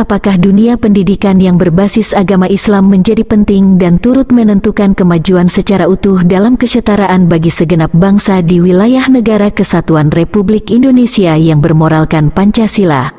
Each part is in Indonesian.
apakah dunia pendidikan yang berbasis agama Islam menjadi penting dan turut menentukan kemajuan secara utuh dalam kesetaraan bagi segenap bangsa di wilayah negara kesatuan Republik Indonesia yang bermoralkan Pancasila.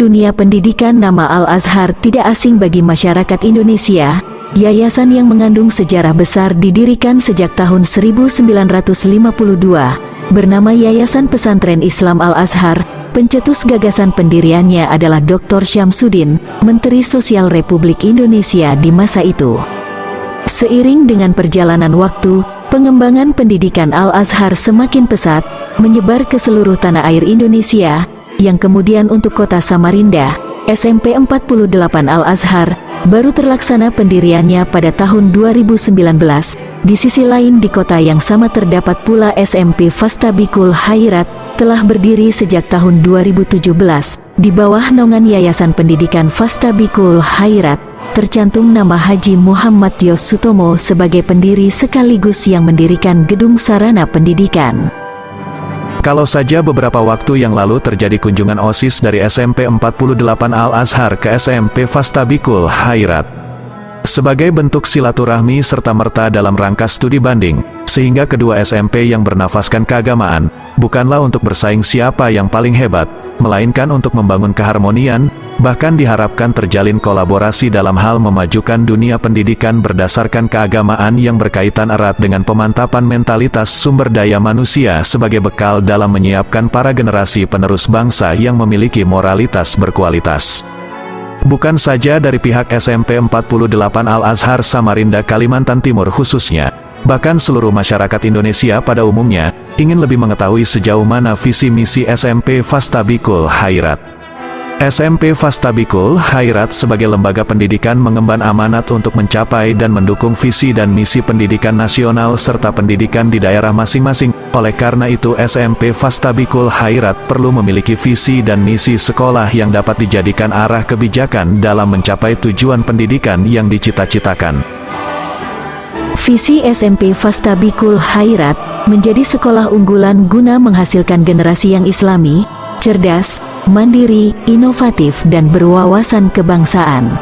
Dunia pendidikan nama Al-Azhar tidak asing bagi masyarakat Indonesia. Yayasan yang mengandung sejarah besar didirikan sejak tahun 1952. Bernama Yayasan Pesantren Islam Al-Azhar, pencetus gagasan pendiriannya adalah Dr. Syamsuddin, Menteri Sosial Republik Indonesia di masa itu. Seiring dengan perjalanan waktu, pengembangan pendidikan Al-Azhar semakin pesat, menyebar ke seluruh tanah air Indonesia, yang kemudian untuk kota Samarinda, SMP 48 Al-Azhar, baru terlaksana pendiriannya pada tahun 2019. Di sisi lain di kota yang sama terdapat pula SMP Fastabikul Hairat, telah berdiri sejak tahun 2017, di bawah naungan Yayasan Pendidikan Fastabikul Hairat, tercantum nama Haji Muhammad Yos Sutomo sebagai pendiri sekaligus yang mendirikan gedung sarana pendidikan. Kalau saja beberapa waktu yang lalu terjadi kunjungan OSIS dari SMP 48 Al-Azhar ke SMP Fastabikul Hairat. Sebagai bentuk silaturahmi serta merta dalam rangka studi banding, sehingga kedua SMP yang bernafaskan keagamaan, bukanlah untuk bersaing siapa yang paling hebat, melainkan untuk membangun keharmonian, bahkan diharapkan terjalin kolaborasi dalam hal memajukan dunia pendidikan berdasarkan keagamaan yang berkaitan erat dengan pemantapan mentalitas sumber daya manusia sebagai bekal dalam menyiapkan para generasi penerus bangsa yang memiliki moralitas berkualitas. Bukan saja dari pihak SMP 48 Al-Azhar Samarinda Kalimantan Timur khususnya, bahkan seluruh masyarakat Indonesia pada umumnya, ingin lebih mengetahui sejauh mana visi misi SMP Fastabikul Hairat. SMP Fastabikul Hairat sebagai lembaga pendidikan mengemban amanat untuk mencapai dan mendukung visi dan misi pendidikan nasional serta pendidikan di daerah masing-masing. Oleh karena itu SMP Fastabikul Hairat perlu memiliki visi dan misi sekolah yang dapat dijadikan arah kebijakan dalam mencapai tujuan pendidikan yang dicita-citakan. Visi SMP Fastabikul Hairat menjadi sekolah unggulan guna menghasilkan generasi yang islami, cerdas, mandiri, inovatif dan berwawasan kebangsaan.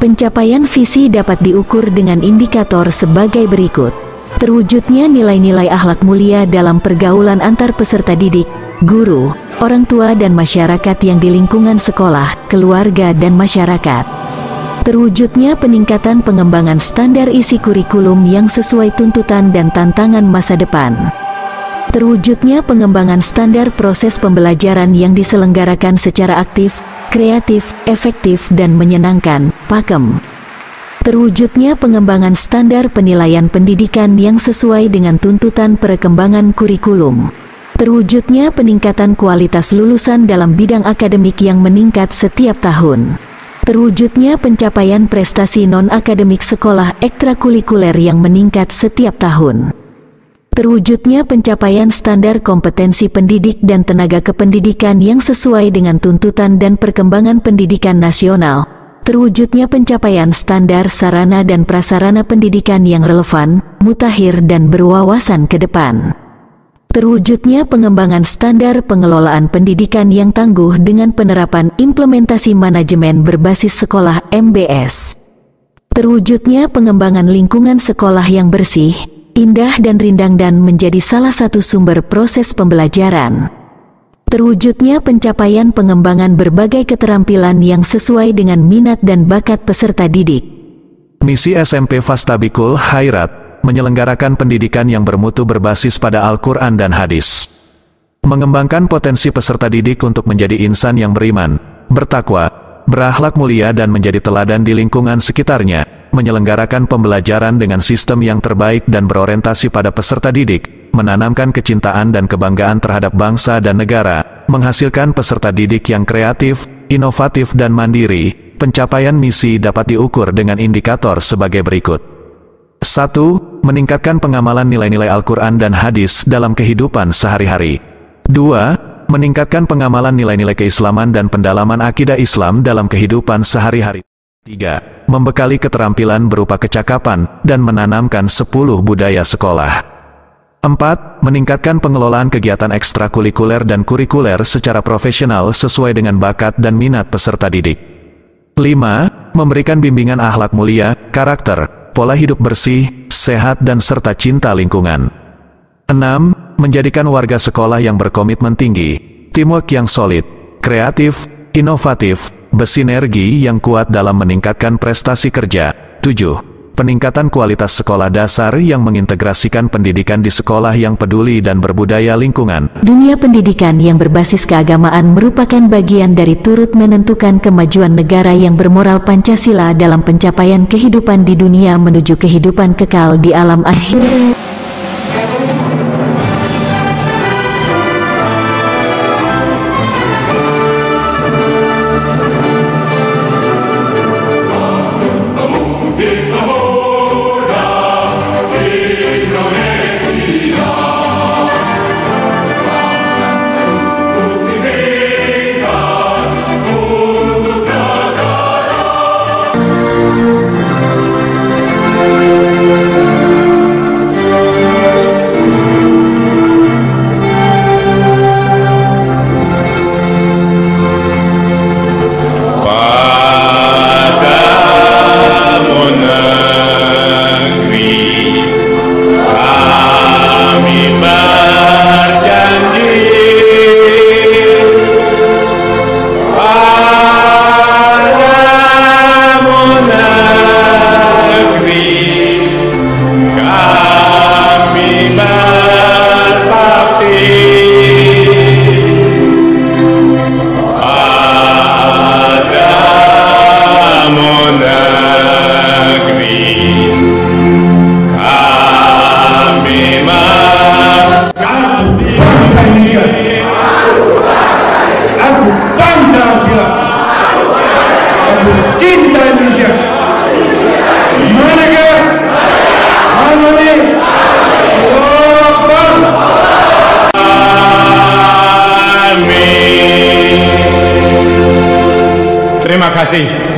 Pencapaian visi dapat diukur dengan indikator sebagai berikut. Terwujudnya nilai-nilai akhlak mulia dalam pergaulan antar peserta didik, guru, orang tua dan masyarakat yang di lingkungan sekolah, keluarga dan masyarakat. Terwujudnya peningkatan pengembangan standar isi kurikulum yang sesuai tuntutan dan tantangan masa depan. Terwujudnya pengembangan standar proses pembelajaran yang diselenggarakan secara aktif, kreatif, efektif dan menyenangkan, pakem. Terwujudnya pengembangan standar penilaian pendidikan yang sesuai dengan tuntutan perkembangan kurikulum. Terwujudnya peningkatan kualitas lulusan dalam bidang akademik yang meningkat setiap tahun. Terwujudnya pencapaian prestasi non-akademik sekolah ekstrakurikuler yang meningkat setiap tahun. Terwujudnya pencapaian standar kompetensi pendidik dan tenaga kependidikan yang sesuai dengan tuntutan dan perkembangan pendidikan nasional. Terwujudnya pencapaian standar sarana dan prasarana pendidikan yang relevan, mutakhir dan berwawasan ke depan. Terwujudnya pengembangan standar pengelolaan pendidikan yang tangguh dengan penerapan implementasi manajemen berbasis sekolah MBS. Terwujudnya pengembangan lingkungan sekolah yang bersih, indah dan rindang dan menjadi salah satu sumber proses pembelajaran. Terwujudnya pencapaian pengembangan berbagai keterampilan yang sesuai dengan minat dan bakat peserta didik. Misi SMP Fastabikul Hairat menyelenggarakan pendidikan yang bermutu berbasis pada Al-Quran dan hadis. Mengembangkan potensi peserta didik untuk menjadi insan yang beriman, bertakwa, berakhlak mulia dan menjadi teladan di lingkungan sekitarnya, menyelenggarakan pembelajaran dengan sistem yang terbaik dan berorientasi pada peserta didik, menanamkan kecintaan dan kebanggaan terhadap bangsa dan negara, menghasilkan peserta didik yang kreatif, inovatif dan mandiri, pencapaian misi dapat diukur dengan indikator sebagai berikut. 1. Meningkatkan pengamalan nilai-nilai Al-Quran dan hadis dalam kehidupan sehari-hari. 2. Meningkatkan pengamalan nilai-nilai keislaman dan pendalaman akidah Islam dalam kehidupan sehari-hari. 3. Membekali keterampilan berupa kecakapan dan menanamkan 10 budaya sekolah. 4. Meningkatkan pengelolaan kegiatan ekstrakurikuler dan kurikuler secara profesional sesuai dengan bakat dan minat peserta didik. 5. Memberikan bimbingan akhlak mulia, karakter, pola hidup bersih, sehat dan serta cinta lingkungan. 6. Menjadikan warga sekolah yang berkomitmen tinggi, teamwork yang solid, kreatif, inovatif, bersinergi yang kuat dalam meningkatkan prestasi kerja. 7 peningkatan kualitas sekolah dasar yang mengintegrasikan pendidikan di sekolah yang peduli dan berbudaya lingkungan. Dunia pendidikan yang berbasis keagamaan merupakan bagian dari turut menentukan kemajuan negara yang bermoral Pancasila dalam pencapaian kehidupan di dunia menuju kehidupan kekal di alam akhir. así.